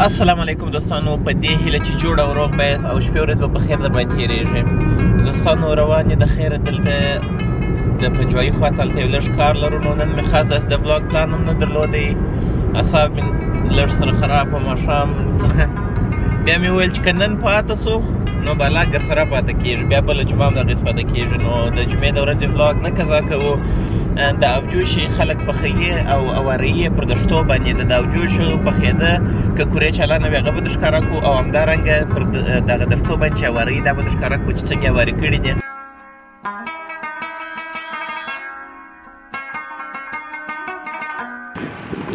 السلام علیکم دوستانو په دې هیله چې جوړ او روغ بیاست او شپې ورځ به په خیر در باندې تېرېږي دوستانو روان یې د خیره دلته د پنجوایي خوا ته هلته یو لږ کار لرو نو نن مې خاص داسې د بلاګ پلان هم نه درلودی اعصاب مې لږ سره خراب وه ماښام بیا مې وویل چې که نن پاته سو نو بالا ګر سره پاته کېږي بیا بله جمعه هم دغسې پاته کېږي نو د جمعې د ورځې بلاګ نه قضا کوو د ابجوشي خلک پخوي او اواريې پر دښتو باندې د ابجوشو پخېده که کورې چالانه وي هغه به دښکاره کو او همدارنګه پر دغه دښتو باندې چې اواري دا به دښکاره کو چې څنګه اواري کړي دي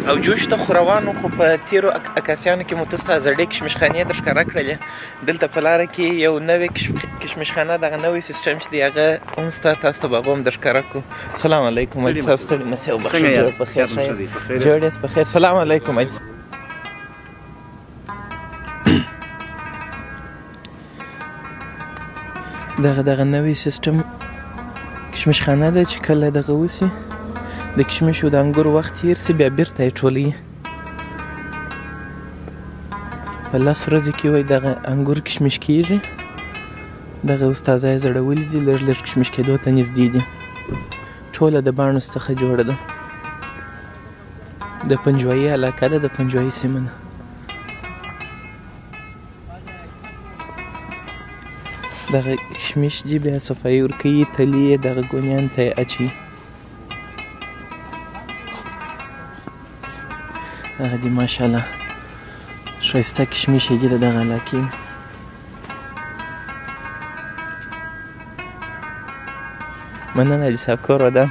او جوش ته خو روانو خو په تیرو عکاسیانو کې مو تاسو ته زړې کشمشخانې در ښکاره کړلې دلته په لاره کې یو نوې کشمشخانه دغه نوې سیستم چې دی هغه هم ستا تاسو ته به هغه هم در ښکاره کړو سلام علیکم اجي صاحب ستړي مه سئ وبخښئ جوړ په خیر جوړ یاست په خیر سلام علیکم اجي دغه دغه نوی سیستم کشمش خانه ده چې کله دغه وسی د کشمشو د انګور وخت تیر سي بیا بیرته یې ټولوي په لس ورځې کې وایي دغه انګور کشمش کیږي دغه اوس تازه یې زړولي دي لږ لږ کشمش کېدو ته نږدې دي ټوله د باڼو څخه جوړه ده د پنجوایي علاقه ده د پنجوایي سیمه ده دغه کشمش جی بیا صفایي ورکوي تلي یې دغه ګونیان ته یې اچوي دغه دي ماشاءالله ښایسته کشمش یې دي د دغه علاقې مننه حاجي صاحب کور ودان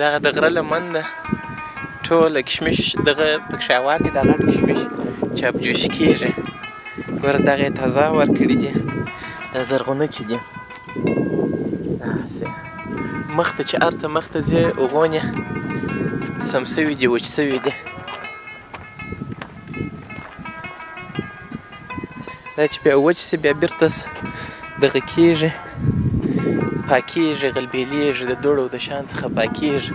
دغه د غره لمن ده ټوله کشمش دغه پکښې اوار دي دا غټ کشمش چې ابجوش کېږي ګوره دغه یې تازه ورکړي دي دا زرغونه چې دي داسې مخته چې ارته مخته ځې اوغونې سم سوي دي وچ سوي دي دا چې بیا وچ سي بیا بیرته دغه کیږي پاکیږي غلبیلیږي د دوړو د شان څخه پاکیږي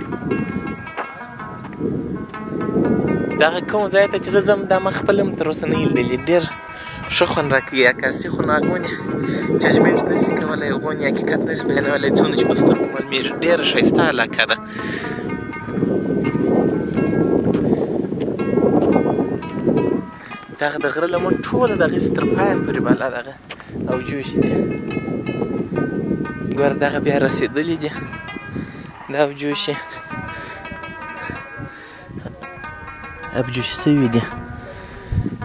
دغه کوم ځای ته چې زه ځم دا ما خپل هم تر اوسه نه لیدلی ډېر ښه خوند راکوي عکاسي خو نو هغونې ججمنټ نه شي کولی هغونې حقیقت نه شي بیانولی څونه چې په سترګو معلومېږي ډېره ښایسته علاقه ده دغه د غره لمن ټوله دغه تر پایه پورې بالا دغه او جوش دي ګوره دغه بیا رسېدلي دي دا او جوشي ابجوش سوي دي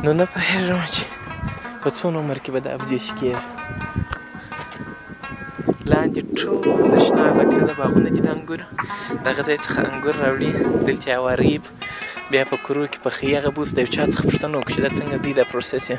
نو نه پوهېږم چې په څو نمبر کې به دا ابجوش کېږي لاندې ټول شنه علاقه ده باغونه دي د انګورو دغه ځای څخه انګور راوړي دلته یې وریب بیا په کرو کې پخوي هغه به اوس د یو چا څخه پوښتنه وکړو چې دا څنګه دی دا پروسس یې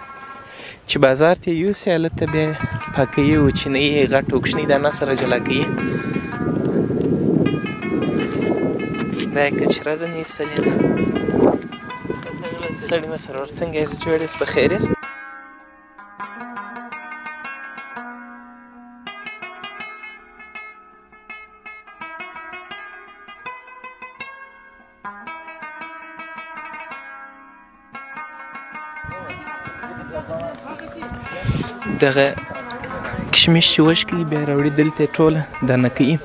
چې بازار ته یوسې هلته بیا پاکوي او چینه یې غټ او کوچنی دانه سره جلا کوي دا یې کچره ځنې ایستلې ده سړي مې سرور څنګه یې جوړ یې په خیر یې دغه کشمش چې وشکي بیا راوړي دلته ټوله دانه کوي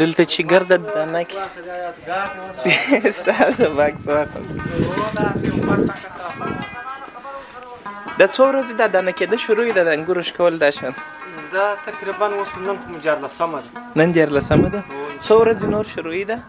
دلته چې ګرده دانه کې ستاسو بکس واخلم دا څو ورځې دا دانه کېده شروع ده د انګورو شکول دا شان دا تقریبا اوس نن کوم دیارلسمه ده نن دیارلسمه ده څو ورځې نور شروع ده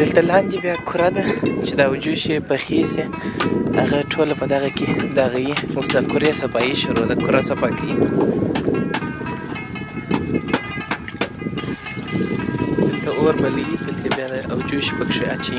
دلته لاندې بیا کره ده چې دا وجوش یې پخې سي هغه ټوله په دغه کې دغه یې اوس د کورې صفایي شروع ده کره صفا کوي دلته اور بلوي دلته بیا د اوجوش پکښې اچي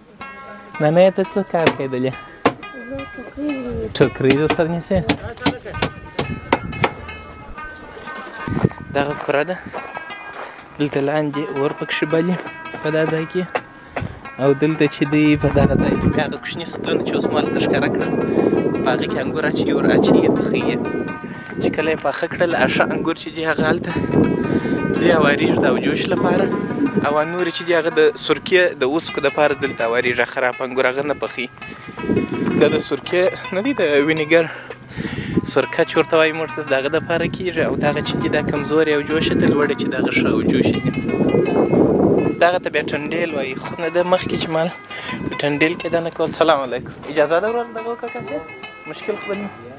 نه نه ته څه کار کوې دلې ټوکرۍ د سر نیسې دغه کره ده دلته لاندې اور پکښې بلي په دا ځای کې او دلته چې دی په دغه ځای کې بیا هغه کوچني سطلونه چې اوس ما هلته ښکاره کړل په هغې کې انګور اچوي اور اچوي یې پخوي یې چې کله یې پاخه کړل ښه انګور چې دي هغه هلته ځي اوارېږي د اوجوش لپاره او نور چې دي هغه د سرکې د اوسکو لپاره دلته اوارېږي خراب انګور هغه نه پخي دا د سرکې نه دی د وینیګر سرکه چې ورته وایي موږ ته د هغه لپاره کېږي او دغه چې دي دا کمزورې او جوشه ده لوړې چې دغه ښه او جوشې دي دغه ته بیا ټنډیل وایي خو نه ده مخکې چې مال په ټنډیل کې دا نه کول سلام علیکم اجازه ده ورور دغه وکړه که څه مشکل خو به نه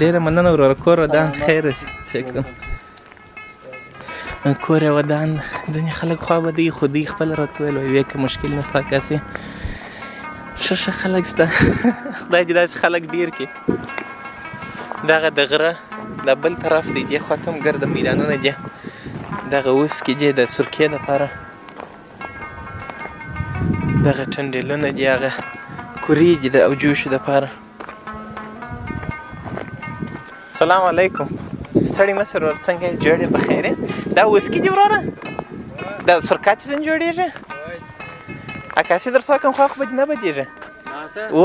ډیره مننه وروره کور ودان خیر اوسې شکر کور ودان ځینې خلک خوا به دی خو دوی خپل راته ویل وایي که مشکل نسته کاسې ښه ښه خلک سته خدای دې داسې خلک ډیر کې دغه د غره د بل طرف دی دې خوا ته هم ګرد میدانونه دي دغه اوس کې دي د سرکې لپاره دغه ټنډیلونه دي هغه کورې دي د اوجوشو لپاره سلام علیکم ستړي مشه ورور څنګه یې جوړې په خیر دا وسکی دی وروره دا سرکاچ څنګه جوړیږي عکاسي در څو کوم خو خو بد نه بدیږي و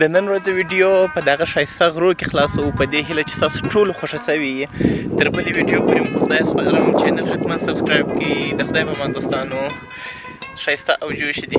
د نن ورځې ویډیو په دغه ښایسته غرو کې خلاصوو په دې هیله چې ستاسو ټولو خوښه سوې وي تر بلې ویډیو پورې مو په خدای سپارم چینل حتما سبسکرایب کړئ د خدای په امان دوستانو ښایسته او جوشې دي